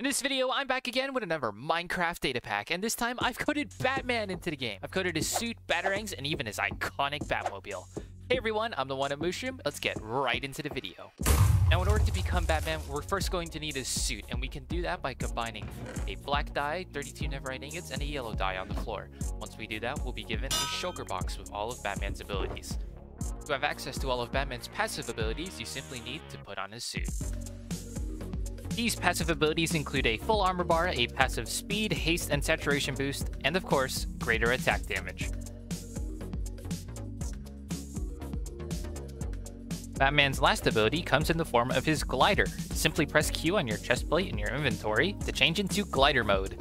In this video, I'm back again with another Minecraft data pack, and this time I've coded Batman into the game. I've coded his suit, batarangs, and even his iconic Batmobile. Hey everyone, I'm the one at Mushroom. Let's get right into the video. Now, in order to become Batman, we're first going to need a suit, and we can do that by combining a black dye, 32 netherite ingots, and a yellow dye on the floor. Once we do that, we'll be given a shulker box with all of Batman's abilities. To have access to all of Batman's passive abilities, you simply need to put on his suit. These passive abilities include a full armor bar, a passive speed, haste, and saturation boost, and of course, greater attack damage. Batman's last ability comes in the form of his glider. Simply press Q on your chest plate in your inventory to change into glider mode.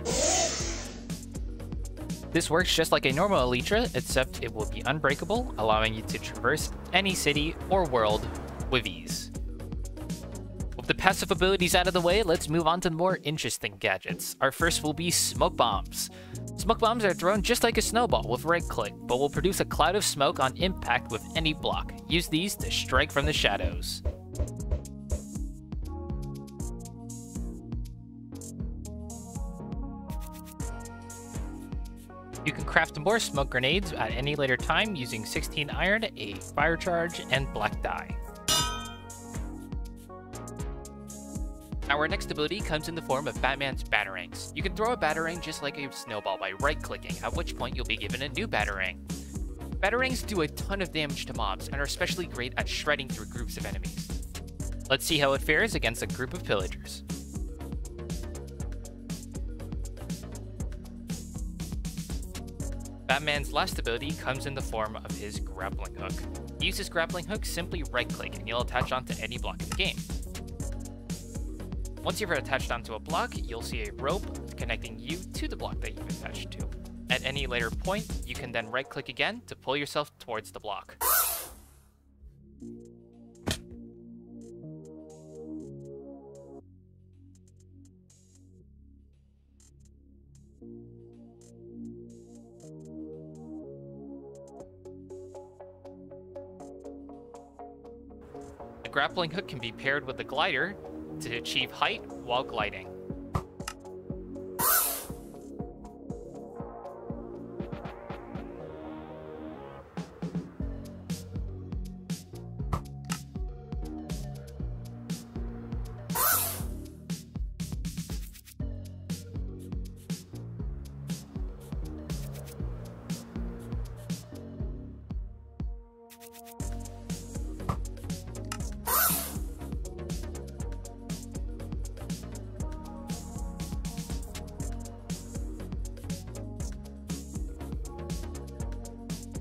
This works just like a normal Elytra, except it will be unbreakable, allowing you to traverse any city or world with ease the passive abilities out of the way, let's move on to the more interesting gadgets. Our first will be smoke bombs. Smoke bombs are thrown just like a snowball with right click, but will produce a cloud of smoke on impact with any block. Use these to strike from the shadows. You can craft more smoke grenades at any later time using 16 iron, a fire charge, and black dye. Our next ability comes in the form of Batman's Batarangs. You can throw a Batarang just like a snowball by right-clicking, at which point you'll be given a new Batarang. Batarangs do a ton of damage to mobs, and are especially great at shredding through groups of enemies. Let's see how it fares against a group of pillagers. Batman's last ability comes in the form of his grappling hook. Use his grappling hook, simply right-click, and you'll attach onto any block in the game. Once you've attached onto a block, you'll see a rope connecting you to the block that you've attached to. At any later point, you can then right-click again to pull yourself towards the block. The grappling hook can be paired with the glider to achieve height while gliding.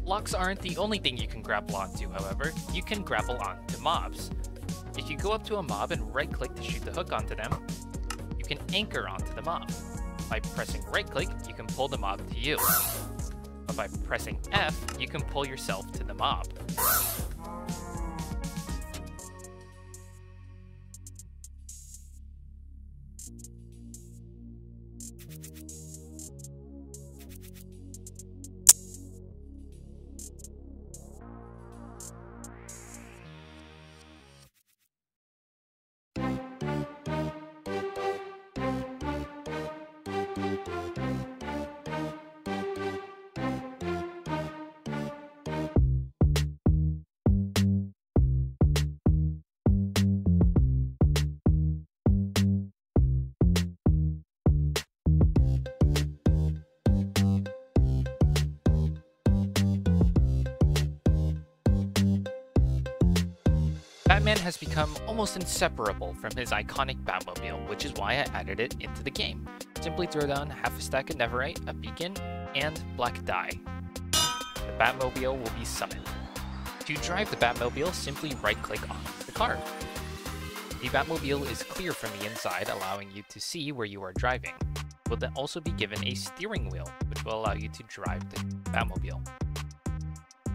Blocks aren't the only thing you can grapple onto, however. You can grapple onto mobs. If you go up to a mob and right-click to shoot the hook onto them, you can anchor onto the mob. By pressing right-click, you can pull the mob to you. But by pressing F, you can pull yourself to the mob. Batman has become almost inseparable from his iconic Batmobile, which is why I added it into the game. Simply throw down half a stack of Netherite, a beacon, and black dye. The Batmobile will be summoned. To drive the Batmobile, simply right-click on the car. The Batmobile is clear from the inside, allowing you to see where you are driving. You will then also be given a steering wheel, which will allow you to drive the Batmobile.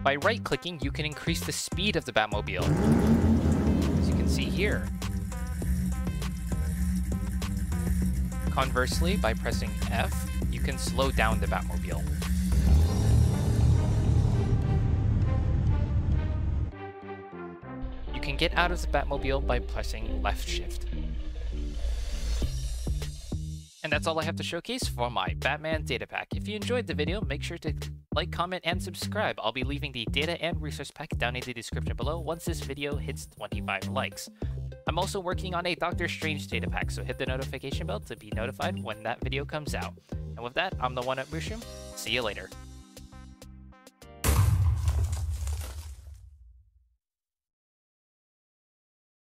By right-clicking, you can increase the speed of the Batmobile see here. Conversely, by pressing F, you can slow down the Batmobile. You can get out of the Batmobile by pressing left shift. That's all I have to showcase for my Batman data pack. If you enjoyed the video, make sure to like, comment, and subscribe. I'll be leaving the data and resource pack down in the description below once this video hits 25 likes. I'm also working on a Doctor Strange data pack, so hit the notification bell to be notified when that video comes out. And with that, I'm the one at Mushroom. See you later.